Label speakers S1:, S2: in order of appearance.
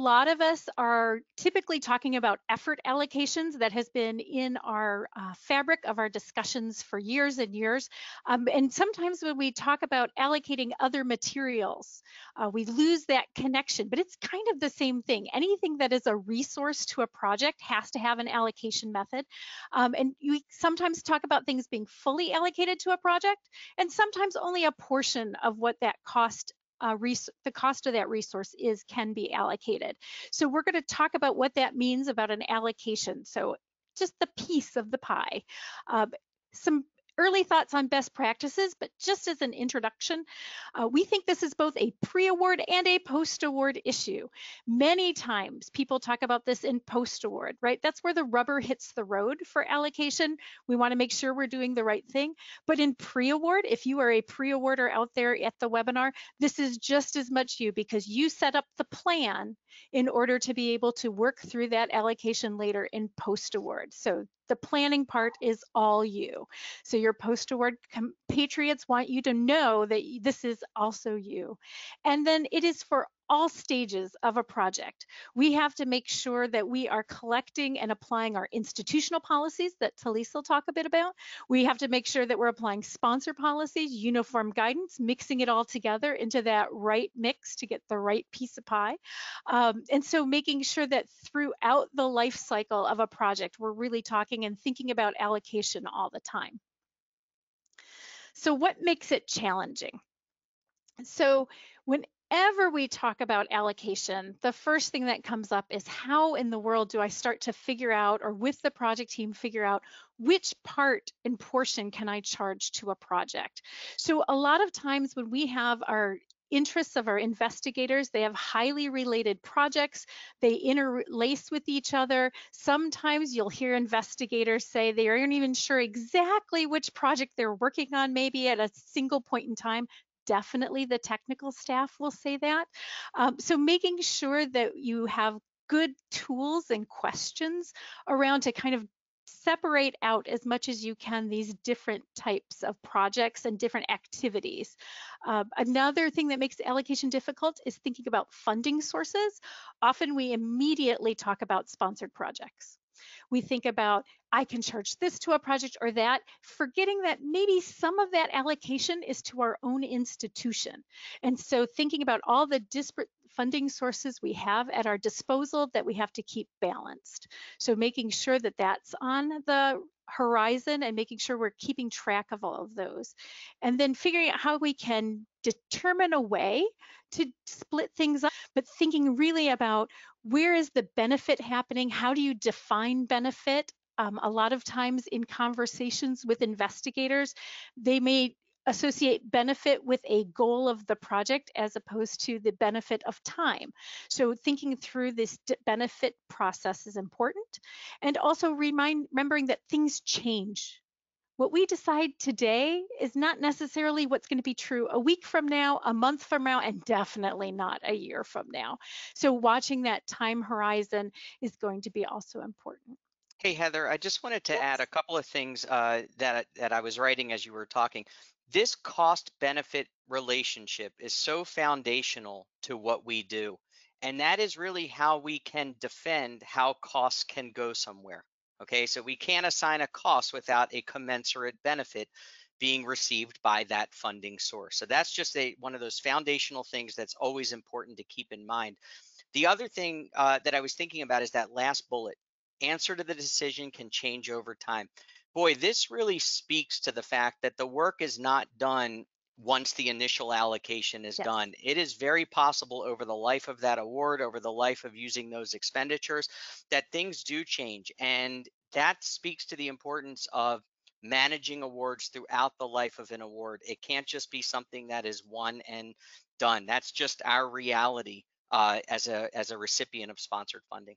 S1: lot of us are typically talking about effort allocations that has been in our uh, fabric of our discussions for years and years. Um, and sometimes when we talk about allocating other materials, uh, we lose that connection, but it's kind of the same thing. Anything that is a resource to a project has to have an allocation method. Um, and we sometimes talk about things being fully allocated to a project, and sometimes only a portion of what that cost uh, the cost of that resource is can be allocated. So we're going to talk about what that means about an allocation. So just the piece of the pie. Uh, some early thoughts on best practices, but just as an introduction, uh, we think this is both a pre-award and a post-award issue. Many times people talk about this in post-award, right? That's where the rubber hits the road for allocation. We wanna make sure we're doing the right thing. But in pre-award, if you are a pre-awarder out there at the webinar, this is just as much you because you set up the plan in order to be able to work through that allocation later in post-award. So the planning part is all you. So your post-award compatriots want you to know that this is also you. And then it is for all stages of a project. We have to make sure that we are collecting and applying our institutional policies that Talisa will talk a bit about. We have to make sure that we're applying sponsor policies, uniform guidance, mixing it all together into that right mix to get the right piece of pie. Um, and so making sure that throughout the life cycle of a project, we're really talking and thinking about allocation all the time. So what makes it challenging? So when whenever we talk about allocation, the first thing that comes up is how in the world do I start to figure out, or with the project team, figure out which part and portion can I charge to a project? So a lot of times when we have our interests of our investigators. They have highly related projects. They interlace with each other. Sometimes you'll hear investigators say they aren't even sure exactly which project they're working on, maybe at a single point in time definitely the technical staff will say that. Um, so making sure that you have good tools and questions around to kind of separate out as much as you can these different types of projects and different activities. Uh, another thing that makes allocation difficult is thinking about funding sources. Often we immediately talk about sponsored projects. We think about, I can charge this to a project or that, forgetting that maybe some of that allocation is to our own institution. And so thinking about all the disparate funding sources we have at our disposal that we have to keep balanced. So making sure that that's on the horizon and making sure we're keeping track of all of those. And then figuring out how we can determine a way to split things up, but thinking really about where is the benefit happening? How do you define benefit? Um, a lot of times in conversations with investigators, they may associate benefit with a goal of the project as opposed to the benefit of time. So thinking through this benefit process is important. And also remind, remembering that things change. What we decide today is not necessarily what's going to be true a week from now, a month from now, and definitely not a year from now. So watching that time horizon is going to be also important.
S2: Hey Heather, I just wanted to yes. add a couple of things uh, that that I was writing as you were talking. This cost benefit relationship is so foundational to what we do. And that is really how we can defend how costs can go somewhere. Okay, so we can't assign a cost without a commensurate benefit being received by that funding source. So that's just a one of those foundational things that's always important to keep in mind. The other thing uh, that I was thinking about is that last bullet. Answer to the decision can change over time boy, this really speaks to the fact that the work is not done once the initial allocation is yes. done. It is very possible over the life of that award, over the life of using those expenditures, that things do change. And that speaks to the importance of managing awards throughout the life of an award. It can't just be something that is won and done. That's just our reality uh, as a as a recipient of sponsored funding.